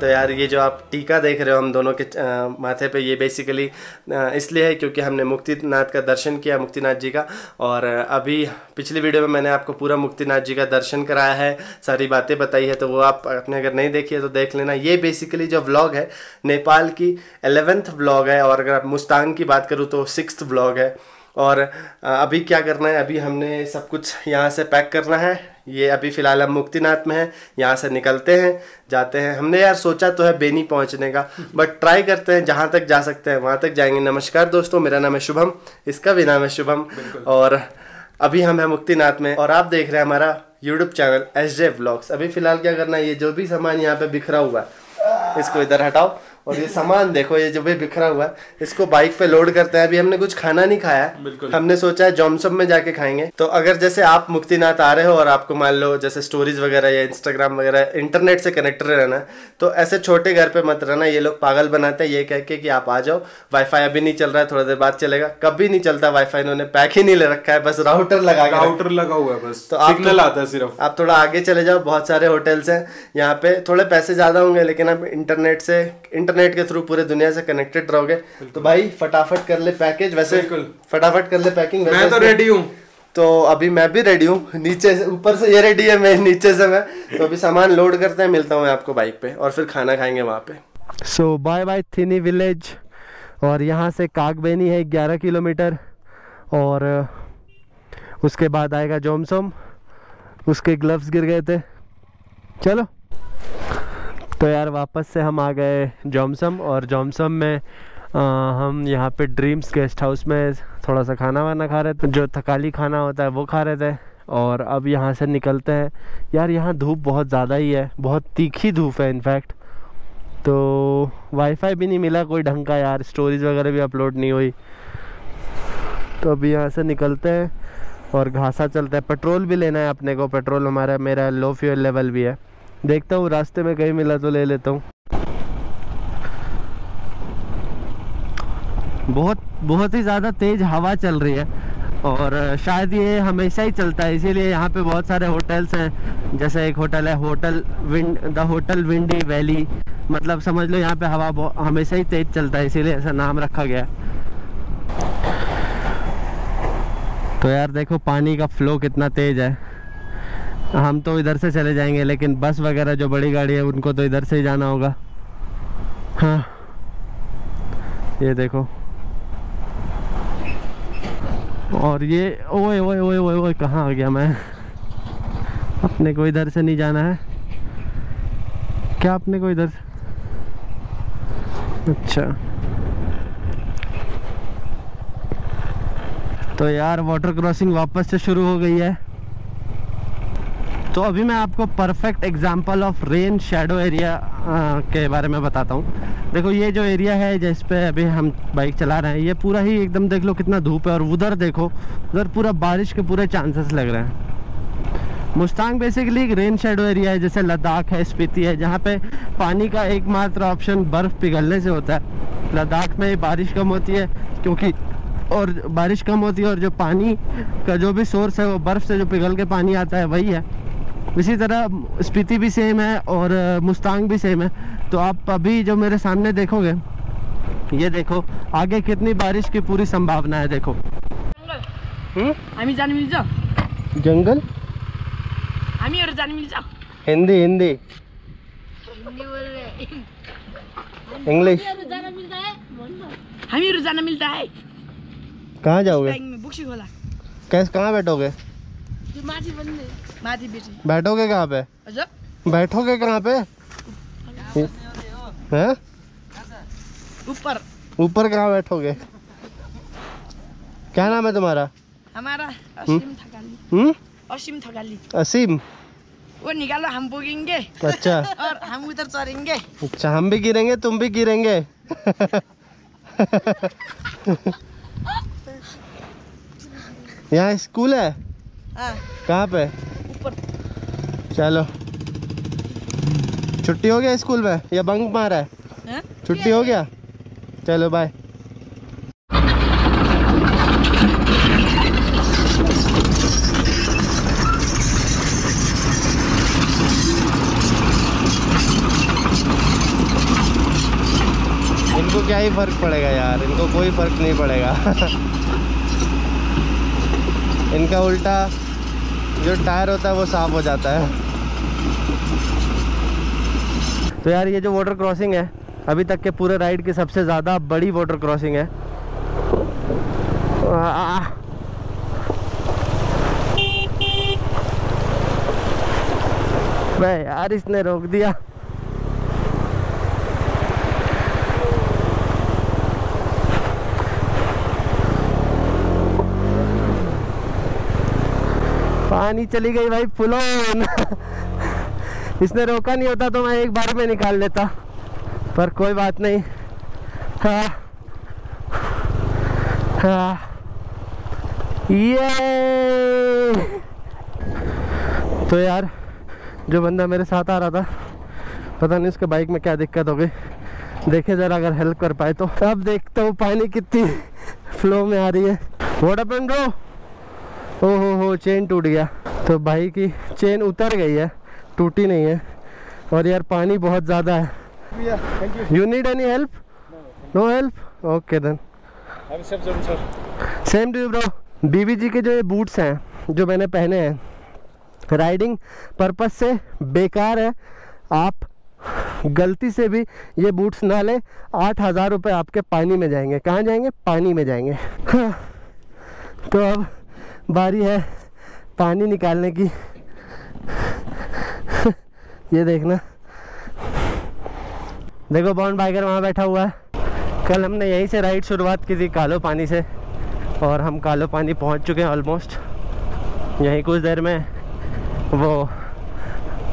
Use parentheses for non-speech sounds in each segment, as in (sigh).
तो यार ये जो आप टीका देख रहे हो हम दोनों के माथे पे, ये बेसिकली इसलिए है क्योंकि हमने मुक्तिनाथ का दर्शन किया, मुक्तिनाथ जी का। और अभी पिछली वीडियो में मैंने आपको पूरा मुक्तिनाथ जी का दर्शन कराया है, सारी बातें बताई है तो वो आप अपने अगर नहीं देखिए तो देख लेना। ये बेसिकली जो व्लॉग है, नेपाल की एलेवेंथ व्लॉग है, और अगर आप मुस्तांग की बात करूँ तो सिक्स व्लॉग है। और अभी क्या करना है, अभी हमने सब कुछ यहाँ से पैक करना है। ये अभी फ़िलहाल हम मुक्तिनाथ में हैं यहाँ से निकलते हैं जाते हैं। हमने यार सोचा तो है बेनी पहुँचने का बट ट्राई करते हैं जहाँ तक जा सकते हैं वहाँ तक जाएँगे। नमस्कार दोस्तों मेरा नाम है शुभम इसका भी नाम है शुभम और अभी हम हैं मुक्तिनाथ में और आप देख रहे हैं हमारा YouTube channel S J blogs अभी फ़िलहाल क्या करना है ये जो भी सामान यहाँ पे बिखरा हुआ है इसको इधर हटाओ। और ये सामान देखो ये जो भी बिखरा हुआ है इसको बाइक पे लोड करते हैं। अभी हमने कुछ खाना नहीं खाया। है हमने सोचा है जॉमसम में जाके खाएँगे। तो अगर जैसे आप मुक्तिनाथ आ रहे हो और आपको मान लो जैसे स्टोरीज वगैरह या इंस्टाग्राम वगैरह इंटरनेट से कनेक्टेड रहना तो ऐसे छोटे घर पे मत रहना। ये लोग पागल बनाते हैं ये कह के कि आप आ जाओ। वाईफाई अभी नहीं चल रहा है थोड़ा देर बाद चलेगा। कभी नहीं चलता वाईफाई इन्होंने पैक ही नहीं ले रखा है बस राउटर लगा राउटर लगा हुआ है बस। तो आप सिग्नल आता है सिर्फ़। आप थोड़ा आगे चले जाओ बहुत सारे होटल्स हैं। यहाँ पे थोड़े पैसे ज़्यादा होंगे लेकिन आप इंटरनेट से इंटरनेट के थ्रू पूरे दुनिया से कनेक्टेड रहोगे। तो भाई फटाफट कर ले पैकेज वैसे फटाफट कर ले पैकिंग मैं तो रेडी हूँ। तो अभी मैं भी रेडी हूँ। नीचे से ऊपर से ये रेडी है मैं नीचे से मैं। तो अभी सामान लोड करते हैं मिलता हूँ मैं आपको बाइक पे और फिर खाना खाएँगे वहाँ पे। So bye bye Thini village और यहाँ से कागबेनी है ग्यारह किलोमीटर। और उसके बाद आएगा जोमसोम। उसके ग्लव्स गिर गए थे। चलो। तो यार वापस से हम आ गए जॉमसम और जॉमसम में आ, हम यहाँ पे ड्रीम्स गेस्ट हाउस में थोड़ा सा खाना वाना खा रहे थे जो थकाली खाना होता है वो खा रहे थे और अब यहाँ से निकलते हैं। यार यहाँ धूप बहुत ज़्यादा ही है बहुत तीखी धूप है इनफैक्ट तो वाईफाई भी नहीं मिला कोई ढंग का यार स्टोरीज वगैरह भी अपलोड नहीं हुई। तो अभी यहाँ से निकलते हैं और घासा चलता है। पेट्रोल भी लेना है अपने को पेट्रोल हमारा मेरा लो फ्यूल लेवल भी है। देखता हूँ, रास्ते में कहीं मिला तो ले लेता हूँ। बहुत बहुत ही ज़्यादा तेज़ हवा चल रही है और शायद ये हमेशा ही चलता है, इसीलिए यहाँ पे बहुत सारे होटल्स हैं, जैसे एक होटल है hotel wind, the hotel windy valley मतलब समझ लो यहाँ पे हवा हमेशा ही तेज़ चलता है, इसीलिए ऐसा नाम रखा गया तो यार देखो, पानी का फ्लो कितना तेज़ है। हम तो इधर से चले जाएँगे, लेकिन बस वगैरह जो बड़ी गाड़ी है, उनको तो इधर से ही जाना होगा। हाँ। ये देखो। और ये, ओए ओए ओए ओए ओए, कहाँ आ गया मैं? अपने को इधर से नहीं जाना है। क्या अपने को इधर अच्छा। तो यार वाटर क्रॉसिंग वापस से शुरू हो गई है। तो अभी मैं आपको perfect example of rain shadow area के बारे में बताता हूँ। देखो, ये जो एरिया है, जिस पे अभी हम बाइक चला रहे हैं, ये पूरा ही एकदम देख लो कितना धूप है और उधर देखो, उधर पूरा बारिश के पूरे चांसेस लग रहे हैं। मुस्तांग बेसिकली एक रेन शेडो एरिया है, जैसे लद्दाख है, स्पीति है, जहाँ पे पानी का एकमात्र ऑप्शन बर्फ़ पिघलने से होता है। लद्दाख में बारिश कम होती है, क्योंकि और बारिश कम होती है और जो पानी का जो भी सोर्स है, वो बर्फ़ से जो पिघल के पानी आता है, वही है। इसी तरह स्पीति भी सेम है और मुस्तांग भी सेम है। तो आप अभी जो मेरे सामने देखोगे ये देखो आगे कितनी बारिश की पूरी संभावना है देखो। जंगल? हिंदी हिंदी। इंग्लिश जाना मिलता है? कहाँ जाओगे? कैसे कहाँ बैठोगे? बैठोगे कहाँ पे? बैठोगे कहाँ पे? ऊपर। ऊपर। कहाँ बैठोगे? क्या नाम है तुम्हारा? हमारा असीम थकाली। हम्म? असीम थकाली। असीम? वो निकालो हम बुगेंगे अच्छा। (laughs) और हम उधर चढ़ेंगे अच्छा हम भी गिरेंगे तुम भी गिरेंगे। (laughs) यहाँ स्कूल है? हाँ। कहाँ पे? ऊपर। चलो। छुट्टी हो गया स्कूल में? या बंक मारा है? हाँ? छुट्टी हो गया? चलो बाय इनको क्या ही फ़र्क पड़ेगा यार? इनको कोई फ़र्क नहीं पड़ेगा। (laughs) इनका उल्टा जो टायर होता है वो साफ़ हो जाता है। तो यार ये जो वाटर क्रॉसिंग है अभी तक के पूरे राइड की सबसे ज़्यादा बड़ी वाटर क्रॉसिंग है। आ, यार इसने रोक दिया। पानी चली गई भाई, फुलोन। इसने रोका नहीं होता तो मैं एक बार में निकाल लेता, पर कोई बात नहीं। हाँ। हाँ। ये। तो यार, जो बंदा मेरे साथ आ रहा था, पता नहीं उसके बाइक में क्या दिक्कत हो गई देखे ज़रा अगर हेल्प कर पाए तो। अब देखता हूँ पानी कितनी फ्लो में आ रही है। वोट अपन ब्रो ओ हो हो चेन टूट गया। तो भाई की चेन उतर गई है टूटी नहीं है। और यार पानी बहुत ज़्यादा है। You need any help no help okay then same to bro बीबी जी के जो ये बूट्स हैं जो मैंने पहने हैं राइडिंग पर्पस से बेकार है। आप गलती से भी ये बूट्स ना लें। आठ हज़ार रुपये आपके पानी में जाएँगे। कहाँ जाएँगे? पानी में जाएँगे। हाँ। तो अब बारी है पानी निकालने की। ये देखना। देखो बॉन्ड बाइकर वहाँ बैठा हुआ है। कल हमने यहीं से राइड शुरुआत की थी कालो पानी से, और हम कालो पानी पहुँच चुके हैं ऑलमोस्ट यहीं कुछ देर में वो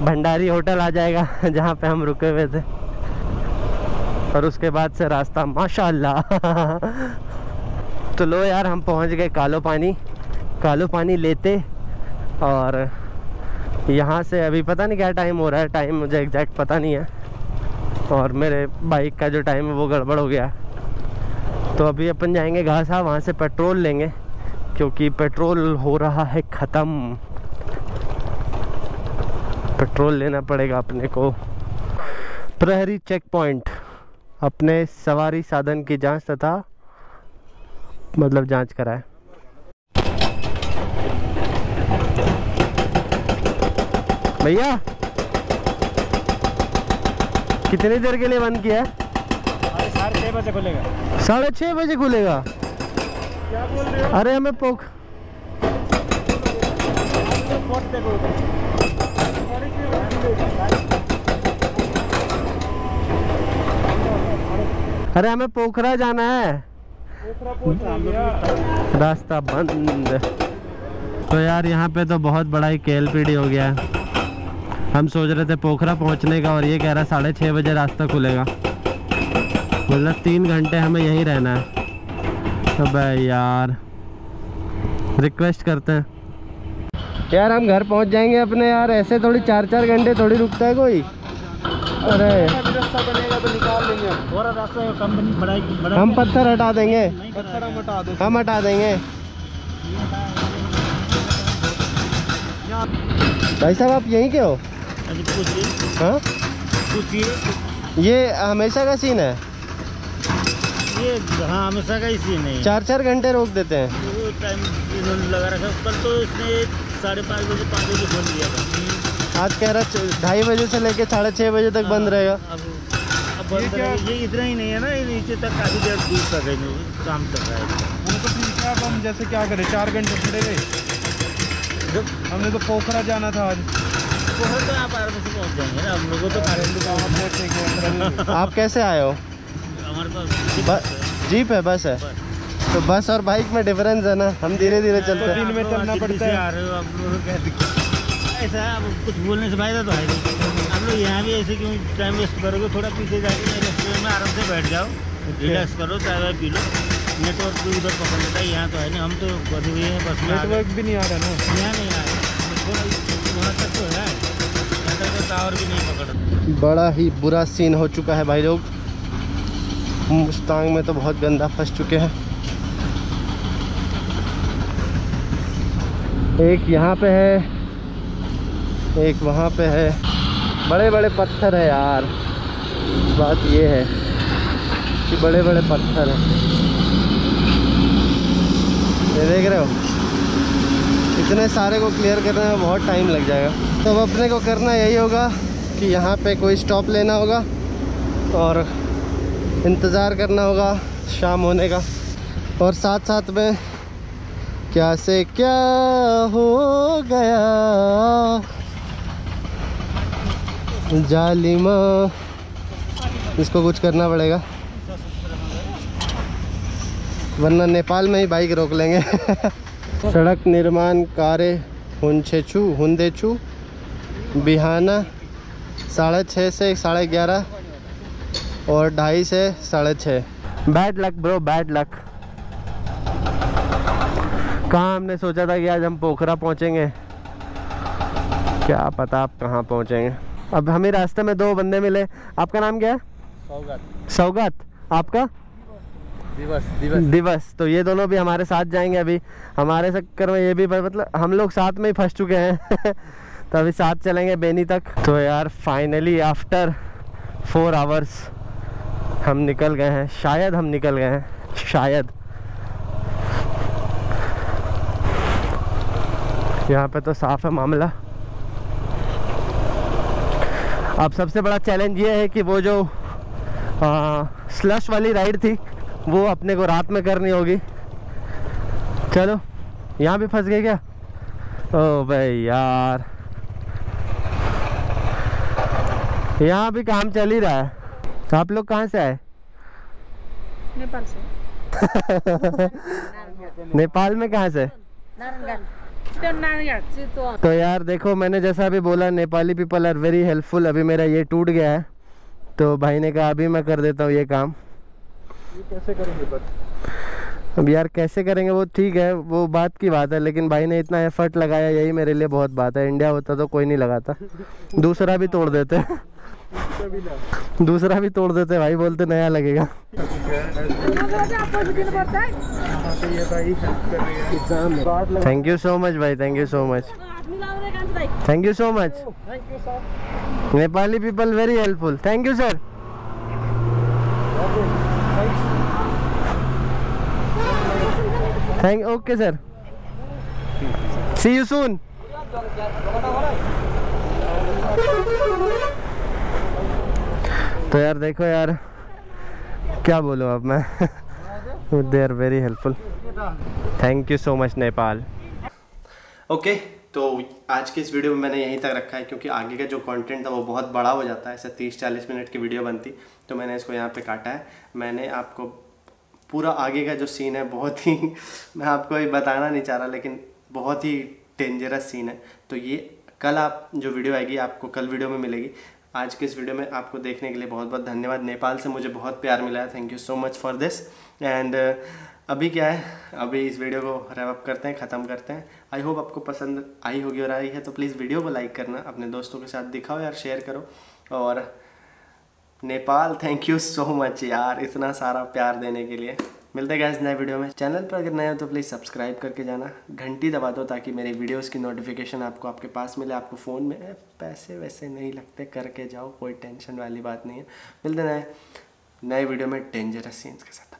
भंडारी होटल आ जाएगा, जहाँ पे हम रुके हुए थे। और उसके बाद से रास्ता, माशाल्लाह। तो लो यार, हम पहुँच गए कालो पानी। कालो पानी लेते और यहाँ से अभी पता नहीं क्या टाइम हो रहा है। टाइम मुझे एग्जैक्ट पता नहीं है। और मेरे बाइक का जो टाइम है वो गड़बड़ हो गया। तो अभी अपन जाएँगे घासा, वहाँ से पेट्रोल लेंगे, क्योंकि पेट्रोल हो रहा है ख़त्म। पेट्रोल लेना पड़ेगा अपने को। प्रहरी चेक पॉइंट अपने सवारी साधन की जाँच तथा मतलब जाँच कराए। भैया। कितनी देर के लिए बंद किया है? साढ़े छः बजे खुलेगा। साढ़े छः बजे खुलेगा? क्या बोल रहे अरे हमें पोख अरे हमें पोखरा जाना है। रास्ता बंद। तो यार यहाँ पे तो बहुत बड़ा ही के हो गया। है हम सोच रहे थे पोखरा पहुँचने का और ये कह रहा है साढ़े छः बजे रास्ता खुलेगा। मतलब तीन घंटे हमें यहीं रहना है। तो भाई यार रिक्वेस्ट करते हैं। यार हम घर पहुँच जाएँगे अपने यार ऐसे थोड़ी चार चार घंटे थोड़ी रुकता है कोई? अरे। तो हम पत्थर हटा देंगे। हम हटा दो हम हटा देंगे। भाई साहब आप यहीं के हो? हाँ? पूछिए ये हमेशा का सीन है? ये हाँ हमेशा का ही सीन है चार चार घंटे रोक देते हैं। वो टाइम लगा रखा कल तो इसने साढ़े पाँच बजे पाँच बजे खोल दिया था। आज कह रहा ढाई बजे से लेके साढ़े छः बजे तक बंद रहेगा। अब अब बंद रहेगा। ये इतना ही नहीं है ना ये नीचे तक काफ़ी देर दूर तक है काम चल रहा है। वो तो ठीक है अब हम जैसे क्या करें चार घंटे खड़े गए। हमने तो पोखरा जाना था आज। तो आप आराम से पहुँच जाएँगे ना हम लोगों तो आप कैसे आए हो? हमारे पास जीप है बस है। तो बस और बाइक में डिफरेंस है ना? हम धीरे धीरे चलते हैं। दिन में चलना पड़ता है। आ रहे आप लोगों को ऐसा अब कुछ बोलने से फ़ायदा तो है नहीं। आप लोग यहाँ भी ऐसे क्यों टाइम वेस्ट करोगे? थोड़ा पीछे जाके रेस्टोरेंट में आराम से बैठ जाओ रिलैक्स करो चाय वाय पी लो। नेटवर्क भी उधर पकड़ लेता है यहाँ तो है ना हम तो बधे हुए हैं बस। नेटवर्क भी नहीं आ रहा ना। यहाँ नहीं आ रहा। थोड़ा वहाँ तक तो है। टावर भी नहीं पकड़। बड़ा ही बुरा सीन हो चुका है भाई लोग। मुस्तांग में तो बहुत गंदा फंस चुके हैं। एक यहाँ पे है, एक वहाँ पे है। बड़े बड़े पत्थर है यार। बात ये है कि बड़े बड़े पत्थर हैं। ये देख रहे हो? इतने सारे को क्लियर करने में बहुत टाइम लग जाएगा। तो अब अपने को करना यही होगा कि यहाँ पे कोई स्टॉप लेना होगा और इंतज़ार करना होगा शाम होने का। और साथ साथ में क्या से क्या हो गया? जालिमा, इसको कुछ करना पड़ेगा। वरना नेपाल में ही बाइक रोक लेंगे। (laughs) सड़क निर्माण कार्य हुनछेछू हुंदेछू बिहाना साढ़े छः से साढ़े ग्यारह और ढाई से साढ़े छः bad luck bro bad luck कहाँ हमने सोचा था कि आज हम पोखरा पहुँचेंगे? क्या पता आप कहाँ पहुँचेंगे। अब हमें रास्ते में दो बंदे मिले। आपका नाम क्या है? सौगात। सौगत। आपका? दिवस दिवस। तो ये दोनों भी हमारे साथ जाएँगे अभी। हमारे चक्कर में ये भी मतलब हम लोग साथ में ही फंस चुके हैं। (laughs) तो अभी साथ चलेंगे बेनी तक। तो यार फाइनली आफ्टर फोर आवर्स हम निकल गए हैं। शायद हम निकल गए हैं। शायद। यहाँ पे तो साफ़ है मामला। अब सबसे बड़ा चैलेंज ये है कि वो जो आ, स्लश वाली राइड थी वो अपने को रात में करनी होगी। चलो यहाँ भी फंस गए क्या? ओ भाई यार। यहाँ भी काम चल ही रहा है। आप लोग कहाँ से आए? नेपाल से। (laughs) नेपाल में कहाँ से? तो यार देखो मैंने जैसा अभी बोला Nepali people are very helpful अभी मेरा ये टूट गया है। तो भाई ने कहा अभी मैं कर देता हूँ ये काम। कैसे करेंगे बट अब यार कैसे करेंगे वो ठीक है वो बात की बात है लेकिन भाई ने इतना एफर्ट लगाया यही मेरे लिए बहुत बात है। इंडिया होता तो कोई नहीं लगाता। दूसरा भी तोड़ देते। दूसरा भी तोड़ देते भाई बोलते नया लगेगा। थैंक यू सो मच भाई thank you so much thank you so much Nepali people very helpful thank you sir thank okay sir see you soon तो यार देखो यार, क्या बोलूँ अब मैं? They are very helpful thank you so much Nepal okay तो आज के इस वीडियो में मैंने यहीं तक रखा है, क्योंकि आगे का जो कंटेंट था वो बहुत बड़ा हो जाता है। ऐसे तीस चालीस मिनट की वीडियो बनती तो मैंने इसको यहाँ पे काटा है। मैंने आपको पूरा आगे का जो सीन है, बहुत ही (laughs) मैं आपको ये बताना नहीं चाह रहा, लेकिन बहुत ही डेंजरस सीन है। तो ये कल आप, जो वीडियो आएगी, आपको कल वीडियो में मिलेगी। आज के इस वीडियो में आपको देखने के लिए बहुत बहुत धन्यवाद। नेपाल से मुझे बहुत प्यार मिला है। Thank you so much for this and अभी क्या है? अभी इस वीडियो को रैप करते हैं, ख़त्म करते हैं। आई होप आपको पसंद आई होगी और आई है तो प्लीज़ वीडियो को लाइक करना, अपने दोस्तों के साथ दिखाओ यार शेयर करो। और, Nepal thank you so much यार, इतना सारा प्यार देने के लिए। मिलते गए इस नए वीडियो में। चैनल पर अगर नए हो तो प्लीज़ सब्सक्राइब करके जाना। घंटी दबा दो ताकि मेरे वीडियोस की नोटिफिकेशन आपको आपके पास मिले। आपको फ़ोन में पैसे वैसे नहीं लगते, करके जाओ, कोई टेंशन वाली बात नहीं है। मिलते नए नए वीडियो में डेंजरस सीन्स के साथ।